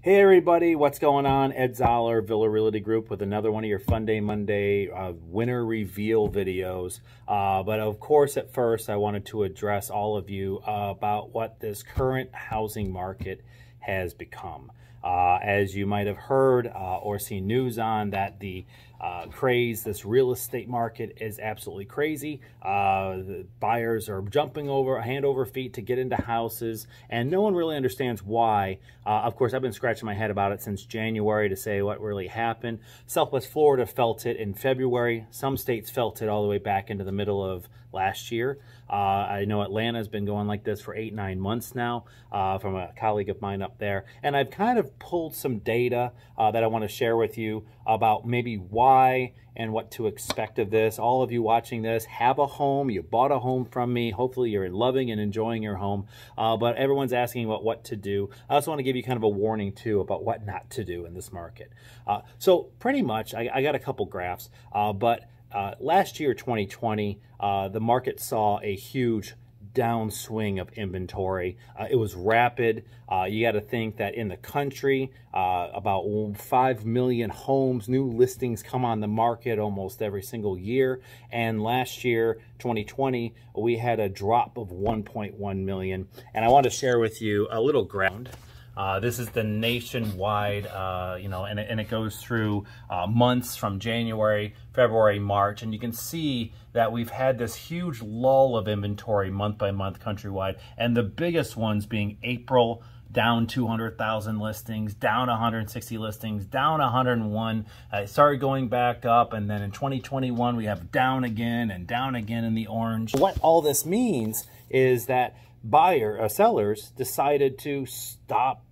Hey everybody, what's going on? Ed Zoller, Villa Realty Group with another one of your Fun Day Monday uh, winner reveal videos. Uh, but of course, at first, I wanted to address all of you uh, about what this current housing market has become. Uh, as you might have heard uh, or seen news on that the uh, craze, this real estate market is absolutely crazy. Uh, buyers are jumping over hand over feet to get into houses, and no one really understands why. Uh, of course, I've been scratching my head about it since January to say what really happened. Southwest Florida felt it in February. Some states felt it all the way back into the middle of last year. Uh, I know Atlanta has been going like this for eight, nine months now from a colleague of mine up there. And I've kind of pulled some data uh, that I want to share with you about maybe why and what to expect of this. All of you watching this have a home. You bought a home from me. Hopefully you're loving and enjoying your home. Uh, but everyone's asking about what to do. I also want to give you kind of a warning too about what not to do in this market. Uh, so pretty much, I, I, got a couple graphs, uh, but uh, last year, 2020, uh, the market saw a huge downswing of inventory. Uh, it was rapid. Uh, you got to think that in the country, uh, about 5 million homes, new listings come on the market almost every single year. And last year, 2020, we had a drop of 1.1 million. And I want to share with you a little ground. Uh, this is the nationwide, uh, you know, and it, and it goes through uh, months from January, February, March, and you can see that we've had this huge lull of inventory month by month countrywide, and the biggest ones being April, down 200,000 listings, down 160 listings, down 101. Uh, it started going back up, and then in 2021, we have down again and down again in the orange. What all this means is that buyer uh, sellers decided to stop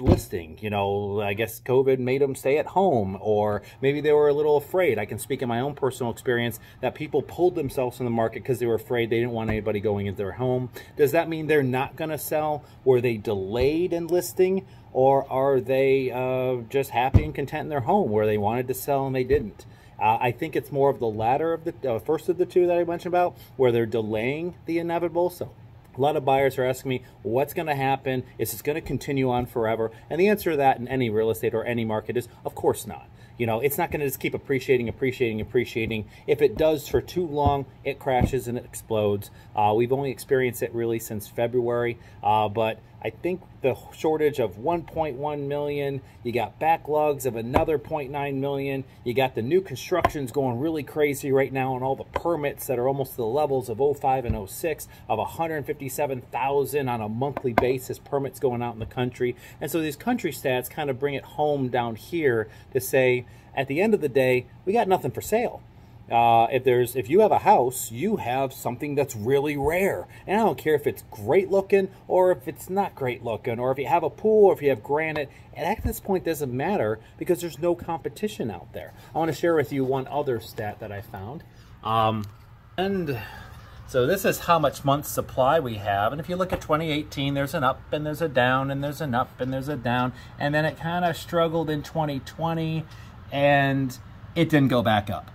listing. You know, I guess COVID made them stay at home, or maybe they were a little afraid. I can speak in my own personal experience that people pulled themselves from the market because they were afraid they didn't want anybody going into their home. Does that mean they're not going to sell? Were they delayed in listing? Or are they uh, just happy and content in their home where they wanted to sell and they didn't? Uh, I think it's more of the latter of the uh, first of the two that I mentioned about, where they're delaying the inevitable. So a lot of buyers are asking me, what's going to happen? Is this going to continue on forever? And the answer to that in any real estate or any market is, of course not. You know, it's not going to just keep appreciating, appreciating, appreciating. If it does for too long, it crashes and it explodes. Uh, we've only experienced it really since February, uh, but I think the shortage of 1.1 million, you got backlogs of another 0.9 million, you got the new constructions going really crazy right now and all the permits that are almost the levels of 05 and 06 of 157,000 on a monthly basis permits going out in the country. And so these country stats kind of bring it home down here to say, at the end of the day, we got nothing for sale. Uh, if there's if you have a house, you have something that's really rare. And I don't care if it's great looking or if it's not great looking, or if you have a pool or if you have granite. And at this point doesn't matter because there's no competition out there. I want to share with you one other stat that I found. Um, and so this is how much month supply we have. And if you look at 2018, there's an up and there's a down and there's an up and there's a down. And then it kind of struggled in 2020 and it didn't go back up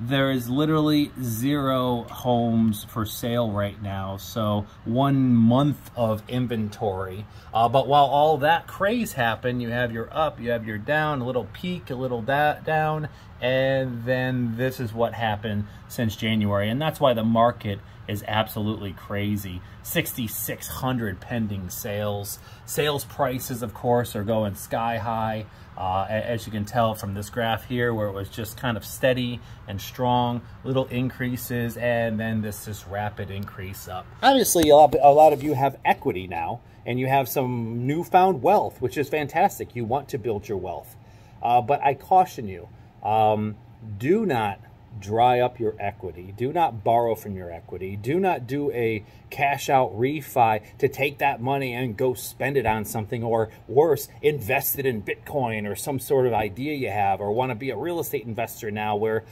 there is literally zero homes for sale right now. So one month of inventory. Uh, but while all that craze happened, you have your up, you have your down, a little peak, a little da down, and then this is what happened since January. And that's why the market is absolutely crazy. 6,600 pending sales. Sales prices, of course, are going sky high. Uh, as you can tell from this graph here, where it was just kind of steady and strong, little increases, and then this this rapid increase up. Obviously, a lot, a lot of you have equity now, and you have some newfound wealth, which is fantastic. You want to build your wealth. Uh, but I caution you, um, do not dry up your equity. Do not borrow from your equity. Do not do a cash out refi to take that money and go spend it on something or worse, invest it in Bitcoin or some sort of idea you have or want to be a real estate investor now where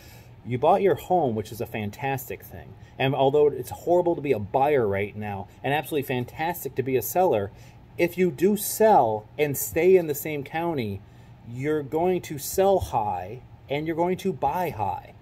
you bought your home, which is a fantastic thing. And although it's horrible to be a buyer right now and absolutely fantastic to be a seller, if you do sell and stay in the same county, you're going to sell high and you're going to buy high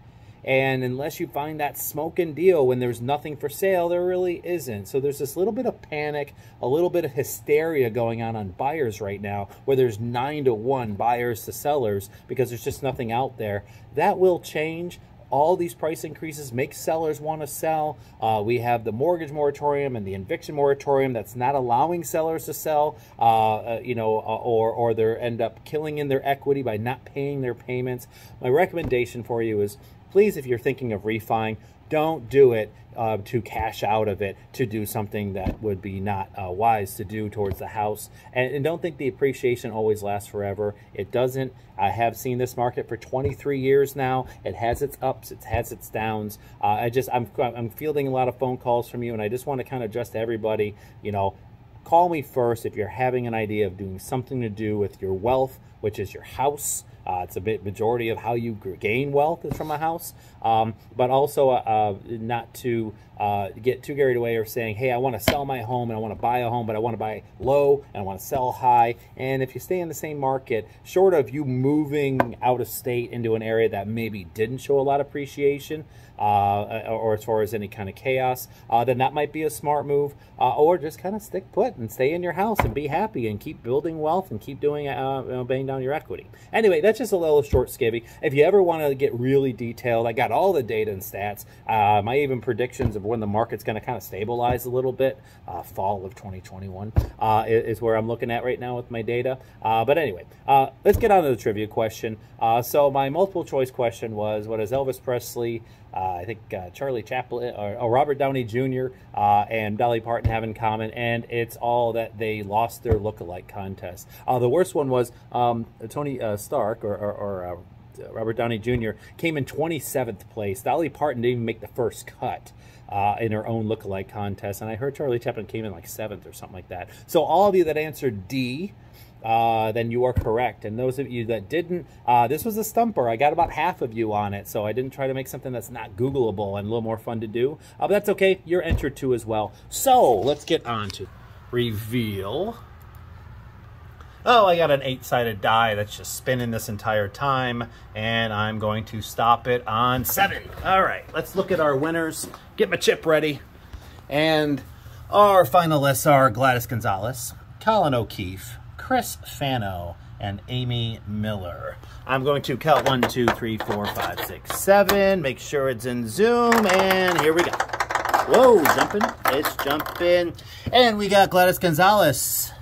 And unless you find that smoking deal when there's nothing for sale, there really isn't. So there's this little bit of panic, a little bit of hysteria going on on buyers right now, where there's nine to one buyers to sellers because there's just nothing out there. That will change all these price increases make sellers want to sell. Uh, we have the mortgage moratorium and the eviction moratorium that's not allowing sellers to sell, uh, uh, you know, uh, or, or they end up killing in their equity by not paying their payments. My recommendation for you is please, if you're thinking of refining, don't do it uh, to cash out of it to do something that would be not uh, wise to do towards the house. And, and, don't think the appreciation always lasts forever. It doesn't. I have seen this market for 23 years now. It has its ups, it has its downs. Uh, I just, I'm, I'm fielding a lot of phone calls from you, and I just want to kind of address to everybody, you know, call me first if you're having an idea of doing something to do with your wealth, which is your house. Uh, it's a bit majority of how you gain wealth is from a house, um, but also uh, uh, not to uh, get too carried away or saying, hey, I want to sell my home and I want to buy a home, but I want to buy low and I want to sell high. And if you stay in the same market, short of you moving out of state into an area that maybe didn't show a lot of appreciation, uh, or as far as any kind of chaos, uh, then that might be a smart move. Uh, or just kind of stick put and stay in your house and be happy and keep building wealth and keep doing uh, you know, paying down your equity. Anyway, that's just a little short skivvy. If you ever want to get really detailed, I got all the data and stats. Uh, my even predictions of when the market's going to kind of stabilize a little bit. Uh, fall of 2021 is, is, where I'm looking at right now with my data. but anyway, let's get on to the trivia question. so my multiple choice question was, what is Elvis Presley? Uh, I think uh, Charlie Chaplin or, or, Robert Downey Jr. Uh, and Dolly Parton have in common, and it's all that they lost their look-alike contest. the worst one was um, Tony Stark or, or, or Robert Downey Jr. came in 27th place. Dolly Parton didn't even make the first cut. Uh, in her own look-alike contest, and I heard Charlie Chaplin came in like seventh or something like that. So all of you that answered D, uh, then you are correct. And those of you that didn't, uh, this was a stumper. I got about half of you on it, so I didn't try to make something that's not Googleable and a little more fun to do. Uh, but that's okay. You're entered too as well. So let's get on to reveal. Oh, I got an eight-sided die that's just spinning this entire time, and I'm going to stop it on seven. All right, let's look at our winners. Get my chip ready. And our finalists are Gladys Gonzalez, Colin O'Keefe, Chris Fano, and Amy Miller. I'm going to count one, two, three, four, five, six, seven. Make sure it's in Zoom, and here we go. Whoa, jumping. It's jumping. And we got Gladys Gonzalez.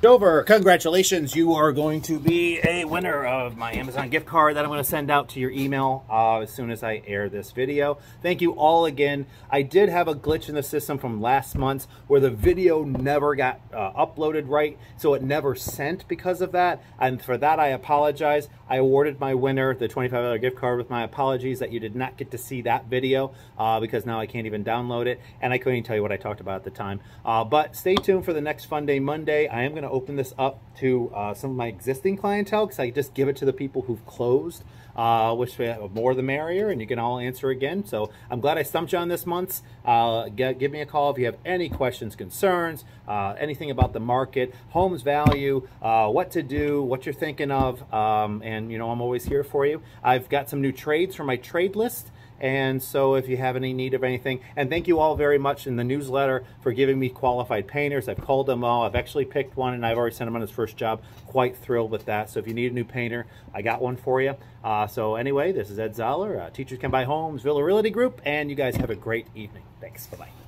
Dover, congratulations. You are going to be a winner of my Amazon gift card that I'm going to send out to your email uh, as soon as I air this video. Thank you all again. I did have a glitch in the system from last month where the video never got uh, uploaded right, so it never sent because of that. And for that, I apologize. I awarded my winner the $25 gift card with my apologies that you did not get to see that video uh, because now I can't even download it. And I couldn't even tell you what I talked about at the time. Uh, but stay tuned for the next Fun Day Monday. I am going to to open this up to uh, some of my existing clientele because I just give it to the people who've closed, uh, which more the merrier, and you can all answer again. So I'm glad I stumped you on this month. Uh, get, give me a call if you have any questions, concerns, uh, anything about the market, homes value, uh, what to do, what you're thinking of, um, and you know I'm always here for you. I've got some new trades for my trade list. And so if you have any need of anything, and thank you all very much in the newsletter for giving me qualified painters. I've called them all. I've actually picked one and I've already sent him on his first job. Quite thrilled with that. So if you need a new painter, I got one for you. Uh, so anyway, this is Ed Zoller, uh, Teachers Can Buy Homes, Villa Realty Group, and you guys have a great evening. Thanks. Bye-bye.